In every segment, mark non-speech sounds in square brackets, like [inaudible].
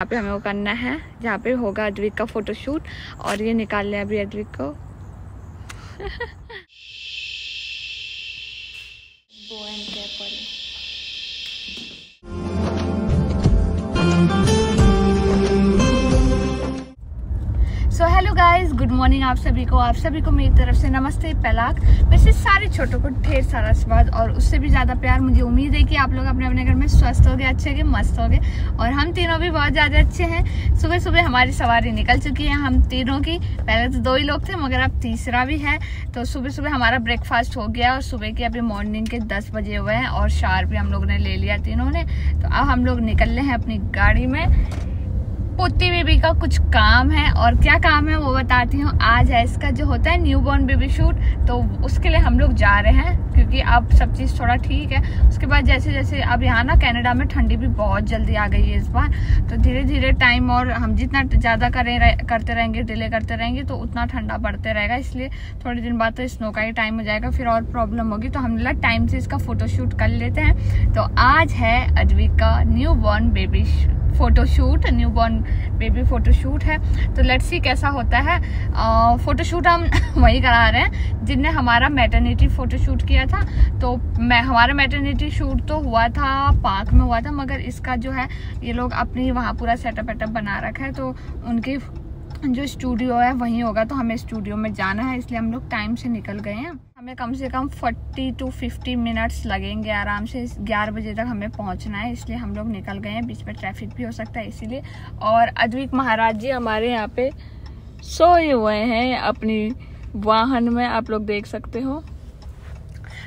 यहाँ पे हमें वो करना है। जहाँ पे होगा अद्विक का फोटोशूट और ये निकाल लें अभी अद्विक को। [laughs] So hello guys good morning आप सभी को, आप सभी को मेरी तरफ़ से नमस्ते, पलाक। वैसे सारे छोटों को ढेर सारा स्वाद और उससे भी ज़्यादा प्यार मुझे उम्मीद है कि आप लोग अपने अपने घर में स्वस्थ हो गए, अच्छे गए, मस्त हो गए और हम तीनों भी बहुत ज़्यादा अच्छे हैं। सुबह सुबह हमारी सवारी निकल चुकी है हम तीनों की। पहले तो दो ही लोग थे, मगर अब तीसरा भी है। तो सुबह सुबह हमारा ब्रेकफास्ट हो गया और सुबह के अभी मॉर्निंग के दस बजे हुए हैं और शार भी हम लोग ने ले लिया तीनों ने। तो अब हम लोग निकल रहे हैं अपनी गाड़ी में। पोती बेबी का कुछ काम है और क्या काम है वो बताती हूँ। आज है इसका जो होता है न्यू बॉर्न बेबी शूट तो उसके लिए हम लोग जा रहे हैं क्योंकि अब सब चीज़ थोड़ा ठीक है। उसके बाद जैसे जैसे अब यहाँ ना कनाडा में ठंडी भी बहुत जल्दी आ गई है इस बार तो धीरे धीरे टाइम और हम जितना ज़्यादा करें रह, करते रहेंगे डिले करते रहेंगे तो उतना ठंडा बढ़ते रहेगा। इसलिए थोड़े दिन बाद तो स्नो का ही टाइम हो जाएगा फिर और प्रॉब्लम होगी तो हम टाइम से इसका फोटोशूट कर लेते हैं। तो आज है अद्विक का newborn baby photoshoot newborn baby photoshoot है। तो लेट्स सी कैसा होता है। फोटोशूट हम [laughs] वही करा रहे हैं, जिनने हमारा मैटर्निटी फोटोशूट किया था। तो मैं, हमारा मैटर्निटी शूट तो हुआ था पार्क में हुआ था, मगर इसका जो है, ये लोग अपनी वहाँ पूरा सेटअप वेटअप बना रखा है। तो उनकी जो स्टूडियो है, वहीं होगा। तो हमें स्टूडियो में जाना है, इसलिए हम लोग टाइम से निकल गए हैं। हमें कम से कम 40 टू 50 मिनट्स लगेंगे आराम से। 11 बजे तक हमें पहुँचना है, इसलिए हम लोग निकल गए हैं। बीच में ट्रैफ़िक भी हो सकता है इसीलिए। और अद्विक महाराज जी हमारे यहाँ पे सोए हुए हैं अपनी वाहन में, आप लोग देख सकते हो।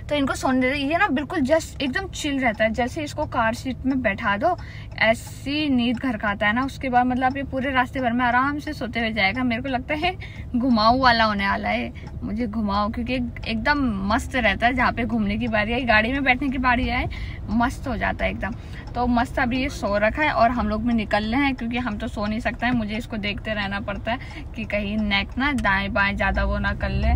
तो इनको सोने देते ये ना बिल्कुल जस्ट एकदम चिल रहता है। जैसे इसको कार सीट में बैठा दो, ऐसी नींद घर का आता है ना, उसके बाद मतलब ये पूरे रास्ते भर में आराम से सोते हुए जाएगा। मेरे को लगता है घुमाऊ वाला होने वाला है। मुझे घुमाओ क्योंकि एकदम मस्त रहता है। जहाँ पे घूमने की बारी आई, गाड़ी में बैठने की बारी आए मस्त हो जाता है एकदम। तो मस्त अभी ये सो रखा है और हम लोग भी निकल रहे हैं, क्योंकि हम तो सो नहीं सकते हैं। मुझे इसको देखते रहना पड़ता है कि कहीं नेक ना दाएँ बाएँ ज़्यादा वो ना कर ले।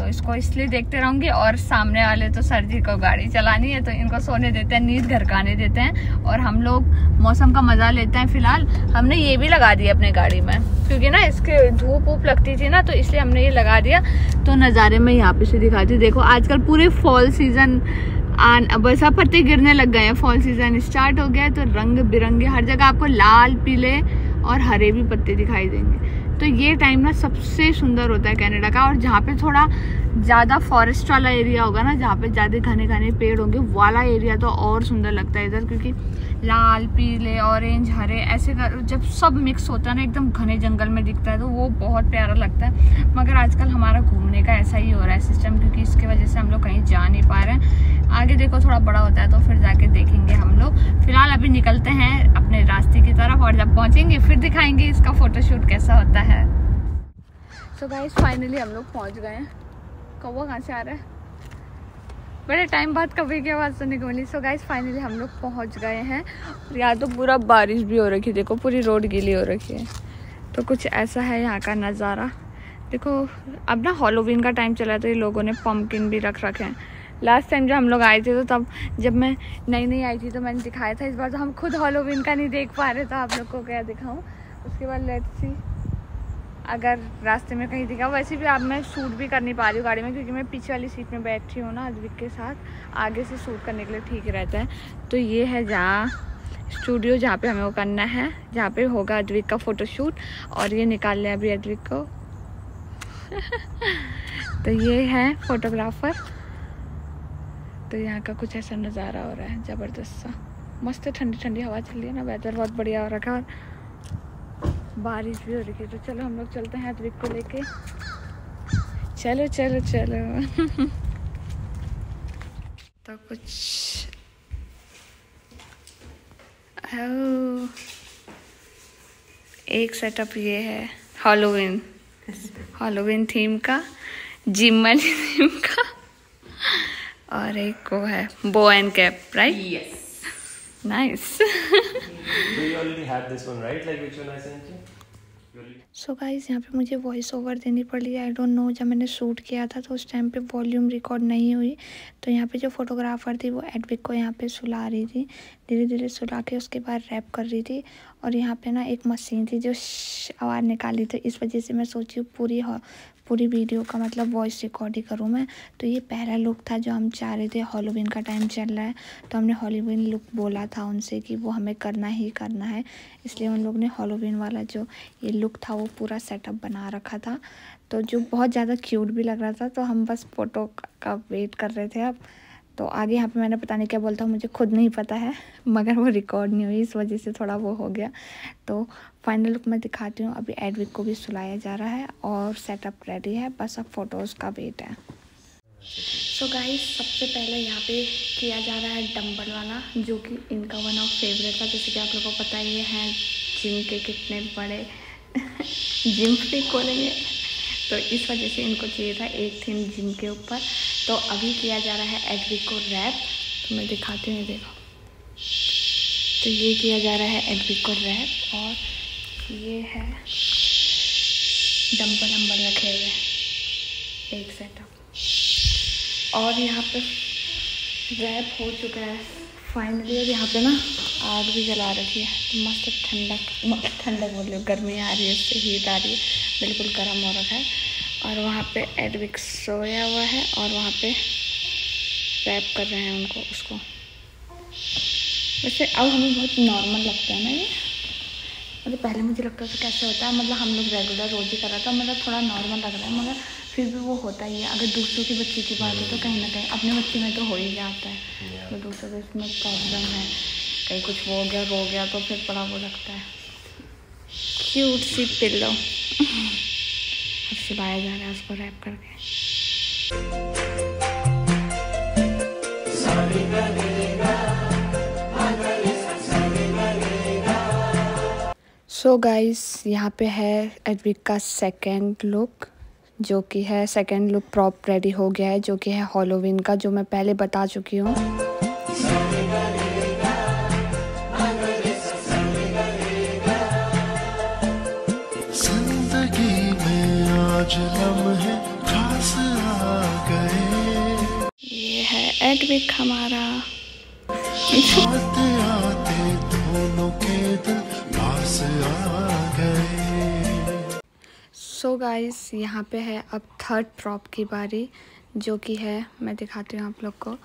तो इसको इसलिए देखते रहूँगी और सामने वाले तो सर जी को गाड़ी चलानी है तो इनको सोने देते हैं, नींद घर काने देते हैं और हम लोग मौसम का मज़ा लेते हैं फ़िलहाल। हमने ये भी लगा दिया अपने गाड़ी में, क्योंकि ना इसके धूप वूप लगती थी ना तो इसलिए हमने ये लगा दिया। तो नज़ारे में यहाँ पे से दिखाती हूँ। देखो, आजकल पूरे फॉल सीज़न आन, बरसा पत्ते गिरने लग गए हैं। फॉल सीज़न स्टार्ट हो गया है तो रंग बिरंगे, हर जगह आपको लाल, पीले और हरे भी पत्ते दिखाई देंगे। तो ये टाइम ना सबसे सुंदर होता है कनाडा का और जहाँ पे थोड़ा ज़्यादा फॉरेस्ट वाला एरिया होगा ना जहाँ पे ज़्यादा घने घने पेड़ होंगे वाला एरिया तो और सुंदर लगता है इधर क्योंकि लाल पीले ऑरेंज हरे ऐसे कर, जब सब मिक्स होता है ना एकदम घने जंगल में दिखता है तो वो बहुत प्यारा लगता है। मगर आजकल हमारा घूमने का ऐसा ही हो रहा है सिस्टम क्योंकि इसके वजह से हम लोग कहीं जा नहीं पा रहे हैं। आगे देखो थोड़ा बड़ा होता है तो फिर जाके देखेंगे हम लोग। फ़िलहाल अभी निकलते हैं अपने रास्ते की तरफ़ और जब पहुँचेंगे फिर दिखाएँगे इसका फोटोशूट कैसा होता है। सो गाइस फाइनली हम लोग पहुँच गए हैं। कौवा कहाँ से आ रहा है? बड़े टाइम बाद कभी की आवाज़ सुनने को मिली। सो गाइस फाइनली हम लोग पहुँच गए हैं। यहाँ तो पूरा बारिश भी हो रखी है। देखो, पूरी रोड गीली हो रखी है। तो कुछ ऐसा है यहाँ का नज़ारा। देखो, अब ना हॉलोवीन का टाइम चला तो ये लोगों ने पम्पकिन भी रख रखे हैं। लास्ट टाइम जब हम लोग आए थे तो तब जब मैं नई नई आई थी तो मैंने दिखाया था इस बार। तो हम खुद हॉलोवीन का नहीं देख पा रहे तो आप लोग को क्या दिखाऊँ? उसके बाद लेट्स सी अगर रास्ते में कहीं दिखा, वैसे भी अब मैं शूट भी कर नहीं पा रही हूँ गाड़ी में, क्योंकि मैं पीछे वाली सीट में बैठी हूँ ना अद्विक के साथ। आगे से शूट करने के लिए ठीक रहता है। तो ये है जहाँ स्टूडियो जहाँ पे हमें वो करना है, जहाँ पे होगा अद्विक का फ़ोटोशूट और ये निकाल लिया अभी अद्विक को। [laughs] तो ये है फोटोग्राफर तो यहाँ का कुछ ऐसा नज़ारा हो रहा है, ज़बरदस्त सा। मस्त ठंडी ठंडी हवा चल रही है ना वेदर बहुत बढ़िया हो रखा है बारिश भी हो रही है तो चलो हम लोग चलते हैं अद्विक को लेके चलो चलो चलो [laughs] तो कुछ एक सेटअप ये है हॉलोविन हॉलोविन थीम का जिम वाली थीम का और एक वो है bow and cap right. Nice So you already had this one, right? Like which one I sent you? So guys यहाँ पे मुझे वॉइस ओवर देनी पड़ी। आई डोंट नो जब मैंने शूट किया था तो उस टाइम पे वॉल्यूम रिकॉर्ड नहीं हुई। तो यहाँ पे जो फोटोग्राफर थी, वो एडविक को यहाँ पे सुला रही थी। धीरे धीरे सुला के उसके बाद रैप कर रही थी। और यहाँ पे ना एक मशीन थी जो आवाज़ निकाली थी। इस वजह से मैं सोची पूरी पूरी वीडियो का मतलब वॉइस रिकॉर्ड ही करूँ मैं। तो ये पहला लुक था जो हम चाह रहे थे हॉलोविन का टाइम चल रहा है। तो हमने हॉलोविन लुक बोला था उनसे कि वो हमें करना ही करना है। इसलिए उन लोग ने हॉलोविन वाला जो ये लुक था वो पूरा सेटअप बना रखा था। तो जो बहुत ज़्यादा क्यूट भी लग रहा था तो हम बस फ़ोटो का वेट कर रहे थे अब। तो आगे यहाँ पे मैंने पता नहीं क्या बोलता हूँ, मुझे खुद नहीं पता है, [laughs] मगर वो रिकॉर्ड नहीं हुई, इस वजह से थोड़ा वो हो गया। तो फाइनल लुक मैं दिखाती हूँ, अभी एडविक को भी सुलाया जा रहा है और सेटअप रेडी है, बस अब फ़ोटोज़ का वेट है। सो so गाइस सबसे पहले यहाँ पे किया जा रहा है डम्बल वाला, जो कि इनका वन ऑफ़ फेवरेट था। जैसे कि आप लोगों को पता ही है, जिम के कितने बड़े [laughs] जिम फ्रिक बोलेंगे तो इस वजह से इनको चाहिए था एक थीम जिम के ऊपर। तो अभी किया जा रहा है एडविक को रैप। तो मैं दिखाती हूँ देखो। तो ये किया जा रहा है एडविक को रैप और ये है डम्बल अम्बल रखे हुए एक सेटअप और यहाँ पे रैप हो चुका है फाइनली अब यहाँ पे ना आग भी जला रखी है। तो मस्त ठंडक मस्त ठंडक बोल रही गर्मी आ रही है, उससे हीट आ रही है। बिल्कुल गर्म हो रखा है। और वहाँ पे एडविक सोया हुआ है और वहाँ पे रैप कर रहे हैं उनको उसको। वैसे अब हमें बहुत नॉर्मल लगता है ना ये। मतलब पहले मुझे लगता था कैसे होता है मतलब हम लोग रेगुलर रोज़ ही कर रहा था मतलब थोड़ा नॉर्मल लग रहा है मगर फिर भी वो होता ही है। अगर दूसरों की बच्ची की बात हो तो कहीं ना कहीं अपने बच्चे में तो हो ही जाता है। तो दूसरों के इसमें प्रॉब्लम है कहीं कुछ हो गया रो गया तो फिर बड़ा वो लगता है। क्यूट सी पिल्लो अब सिलाया जा रहा है, उसको रैप करके सो गाइस यहाँ पे है एडविक का सेकेंड लुक जो कि है सेकेंड लुक प्रॉप रेडी हो गया है, जो कि है हॉलोविन का, जो मैं पहले बता चुकी हूँ। एडविक हमारा। आते आते दोनों के पास आ गए सो गाइस यहाँ पे है अब थर्ड प्रॉप की बारी, जो कि है, मैं दिखाती हूँ आप लोग को,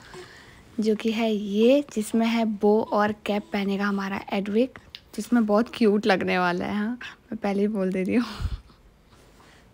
जो कि है ये, जिसमें है बो और कैप पहनेगा हमारा एडविक जिसमें बहुत क्यूट लगने वाला है हाँ। मैं पहले ही बोल दे रही हूँ।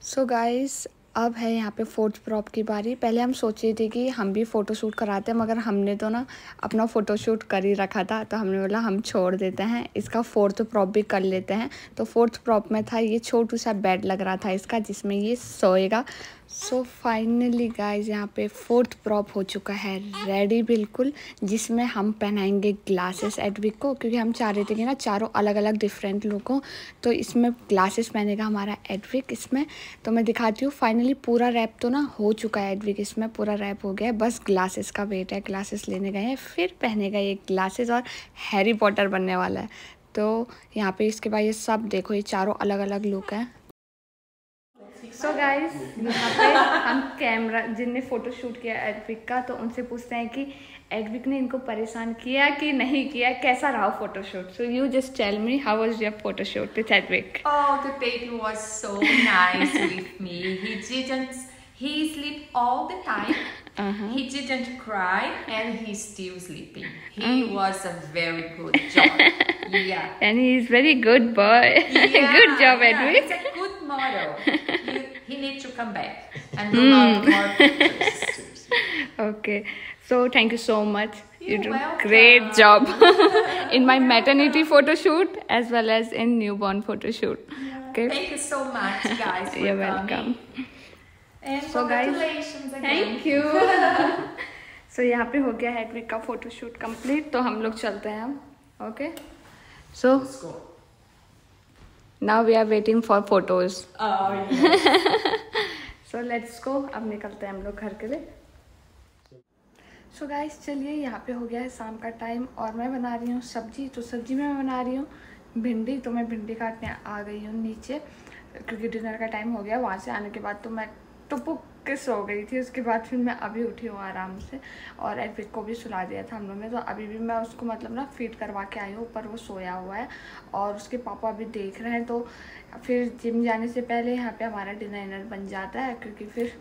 सो गाइस अब है यहाँ पे फोर्थ प्रॉप की बारी। पहले हम सोचे थे कि हम भी फ़ोटोशूट कराते हैं, मगर हमने तो ना अपना फ़ोटो शूट कर ही रखा था तो हमने बोला हम छोड़ देते हैं, इसका फोर्थ प्रॉप भी कर लेते हैं। तो फोर्थ प्रॉप में था ये छोटू सा बेड लग रहा था इसका, जिसमें ये सोएगा। सो फाइनली गाइज़ यहाँ पे फोर्थ प्रॉप हो चुका है. रेडी बिल्कुल, जिसमें हम पहनाएँगे ग्लासेस एडविक को, क्योंकि हम चाह रहे थे कि ना चारों अलग अलग डिफरेंट लुक तो इसमें ग्लासेस पहनेगा हमारा एडविक इसमें. तो मैं दिखाती हूँ फाइनली पूरा रैप तो ना हो चुका है एडविक इसमें, पूरा रैप हो गया है. बस ग्लासेस का वेट है ग्लासेस लेने गए हैं, फिर पहनेगा ये ग्लासेस और हैरी पॉटर बनने वाला है. तो यहाँ पे इसके बाद ये सब देखो, ये चारों अलग अलग लुक हैं. सो गाइस यहाँ पे हम कैमरा जिनने फ़ोटो शूट किया एडविक का तो उनसे पूछते हैं कि एडविक ने इनको परेशान किया कि नहीं किया कैसा रहा photo shoot so you just tell me how was your photo shoot with Advik Oh, the baby was so nice with me. He didn't. He sleep all the time. Uh-huh. He didn't cry, and he's still sleeping. He mm. was a very good job. yeah. And he's very good boy. Yeah, good job, yeah. Edwin. It's a good model. He needs to come back and do mm. more pictures. okay. So thank you so much. You're you do welcome. great job in my maternity photo shoot as well as in newborn photo shoot. Yeah. Okay. Thank you so much, guys. You're welcome. And so congratulations guys, again. Thank you. so यहाँ पे हो गया है का photo shoot complete तो हम लोग चलते हैं हम okay so now we are waiting for photos so let's go अब निकलते हैं हम लोग घर के लिए. सो so गाइस चलिए यहाँ पे हो गया है शाम का टाइम और मैं बना रही हूँ सब्ज़ी. तो सब्ज़ी में मैं बना रही हूँ भिंडी. तो मैं भिंडी काटने आ गई हूँ नीचे. क्योंकि डिनर का टाइम हो गया. वहाँ से आने के बाद तो मैं टुपुक के सो गई थी, उसके बाद फिर मैं अभी उठी हूँ आराम से और एडविक को भी सुला दिया था हम लोग ने। तो अभी भी मैं उसको मतलब ना फ़ीड करवा के आई हूँ ऊपर वो सोया हुआ है और उसके पापा अभी देख रहे हैं। तो फिर जिम जाने से पहले यहाँ पे हमारा डिनर बन जाता है, क्योंकि फिर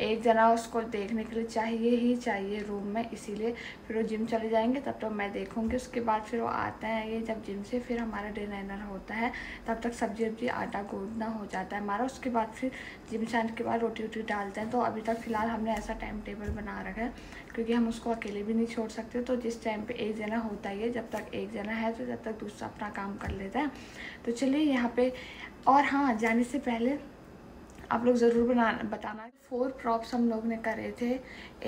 एक जना उसको देखने के लिए चाहिए ही चाहिए रूम में, इसीलिए फिर वो जिम चले जाएँगे, तब तक तो मैं देखूँगी। उसके बाद फिर वो आते हैं ये जब जिम से फिर हमारा डिनर होता है, तब तक सब्ज़ी वब्जी आटा गूंदना हो जाता है हमारा। उसके बाद फिर जिम से आने के बाद रोटी वोटी डालते हैं तो अभी तक फ़िलहाल हमने ऐसा टाइम टेबल बना रखा है, क्योंकि हम उसको अकेले भी नहीं छोड़ सकते। तो जिस टाइम पे एक जना होता ही है, जब तक एक जना है तो जब तक दूसरा अपना काम कर लेता है। तो चलिए यहाँ पे, और हाँ जाने से पहले आप लोग ज़रूर बना, बताना। फोर प्रॉप्स हम लोग ने करे थे।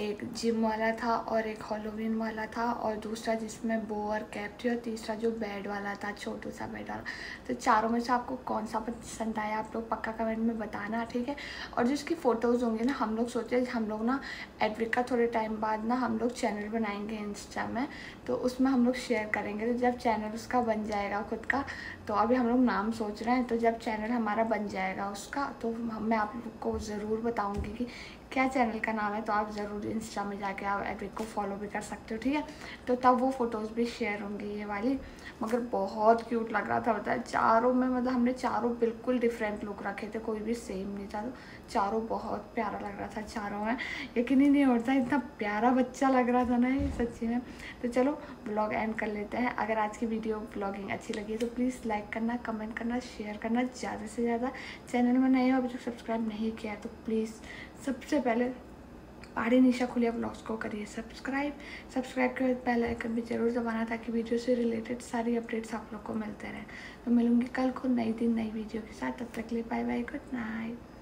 एक जिम वाला था और एक हॉलोविन वाला था और दूसरा जिसमें बो और कैप थी और तीसरा जो बेड वाला था छोटू सा बेड वाला। तो चारों में से आपको कौन सा पसंद आया, आप लोग पक्का कमेंट में बताना, ठीक है? और जिसकी फ़ोटोज़ होंगी ना, हम लोग सोचे हम लोग ना एडविक का थोड़े टाइम बाद ना हम लोग चैनल बनाएँगे इंस्टा में तो उसमें हम लोग शेयर करेंगे। तो जब चैनल उसका बन जाएगा खुद का तो अभी हम लोग नाम सोच रहे हैं तो जब चैनल हमारा बन जाएगा उसका तो मैं आप लोग को ज़रूर बताऊँगी कि क्या चैनल का नाम है तो आप ज़रूर इंस्टा में जाके आप एडविक को फॉलो भी कर सकते हो, ठीक है? तो तब वो फ़ोटोज़ भी शेयर होंगी ये वाली। मगर बहुत क्यूट लग रहा था, बताया। चारों में मतलब हमने चारों बिल्कुल डिफरेंट लुक रखे थे, कोई भी सेम नहीं था। तो चारों बहुत प्यारा लग रहा था, चारों में। यकीन ही नहीं होता, इतना प्यारा बच्चा लग रहा था ना ये, सच्ची में। तो चलो ब्लॉग एंड कर लेते हैं। अगर आज की वीडियो ब्लॉगिंग अच्छी लगी तो प्लीज़ लाइक करना कमेंट करना शेयर करना, ज़्यादा से ज़्यादा। चैनल में नए हो, अभी तक सब्सक्राइब नहीं किया तो प्लीज़ सबसे पहले पहाड़ी निशा खुलिया ब्लॉग्स को करिए सब्सक्राइब सब्सक्राइब के बाद पहले आइकन भी ज़रूर दबाना ताकि वीडियो से रिलेटेड सारी अपडेट्स आप लोग को मिलते रहें। तो मिलूँगी कल को नई दिन, नई वीडियो के साथ। तब तक लिए बाय बाय गुड नाइट